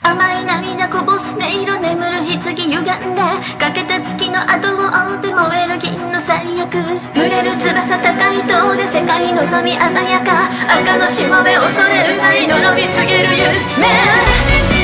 甘い涙こぼす音色眠る棺歪んで欠けた月の後を追って燃える銀の最悪。群れる翼高い塔で世界望み鮮やか。赤のしもべ恐れ奪いのろび告げる夢。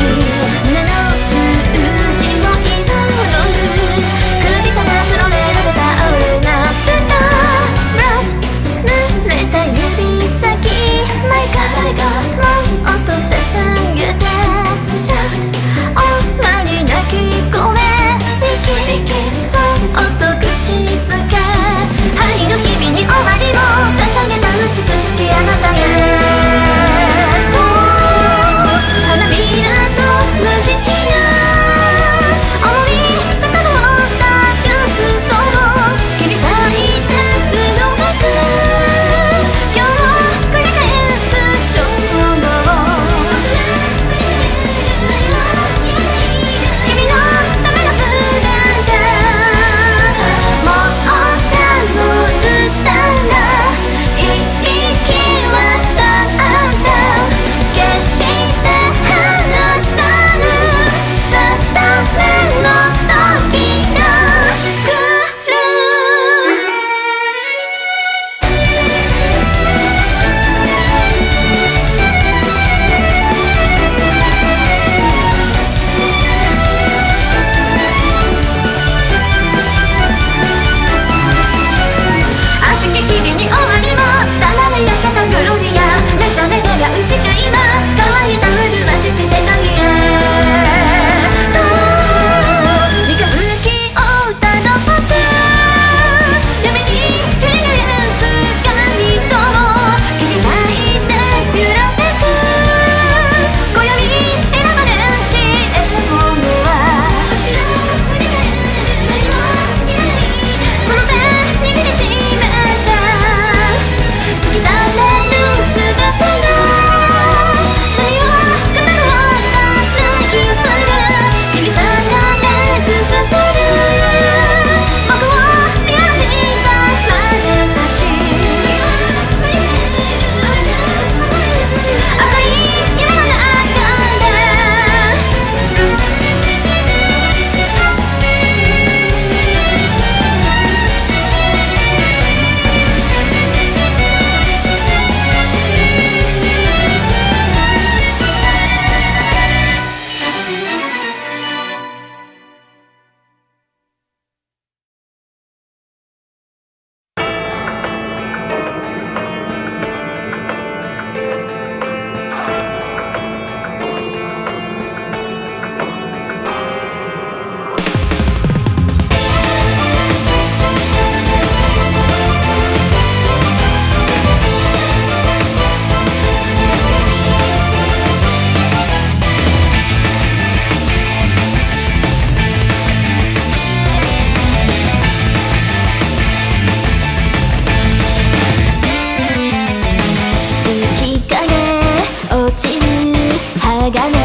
you. 鋼の鍋から